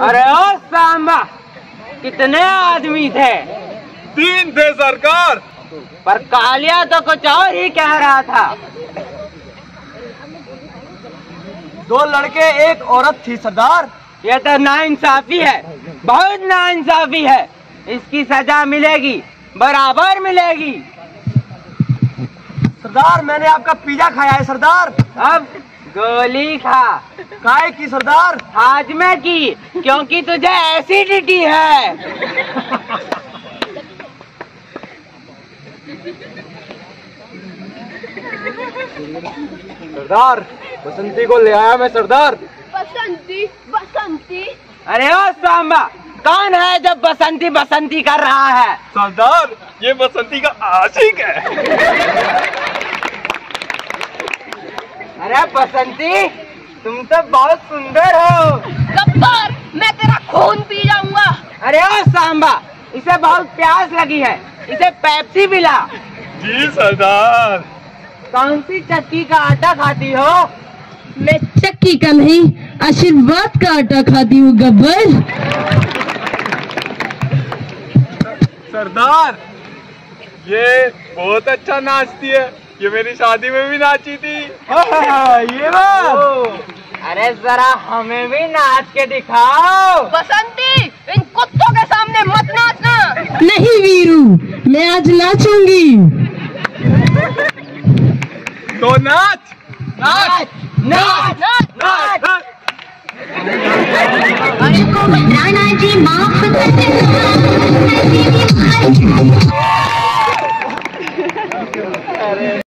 अरे ओ सांबा कितने आदमी थे? तीन थे सरकार। पर कालिया तो कुछ और ही कह रहा था। दो लड़के एक औरत थी सरदार। ये तो नाइंसाफी है बहुत नाइंसाफी है। इसकी सजा मिलेगी बराबर मिलेगी। सरदार मैंने आपका पिज्जा खाया है सरदार। अब गोली खा। काय की सरदार? हाजमे की क्योंकि तुझे एसिडिटी है। सरदार बसंती को ले आया मैं सरदार। बसंती बसंती। अरे ओ सांबा कौन है जब बसंती बसंती कर रहा है? सरदार ये बसंती का आशिक है। अरे बसंती तुम तो बहुत सुंदर हो। गब्बर मैं तेरा खून पी जाऊँगा। अरे ओ सांबा इसे बहुत प्यास लगी है। इसे पेप्सी पिला। जी सरदार। कौन सी चक्की का आटा खाती हो? मैं चक्की का नहीं आशीर्वाद का आटा खाती हूँ गब्बर। सरदार ये बहुत अच्छा नाचती है। ये मेरी शादी में भी नाची थी। हाँ, ये बात। अरे जरा हमें भी नाच के दिखाओ। बसंती इन कुत्तों के सामने मत नाचना। नहीं वीरू मैं आज नाचूँगी। तो नाच नाच नाच नाच नाच। अरे। तो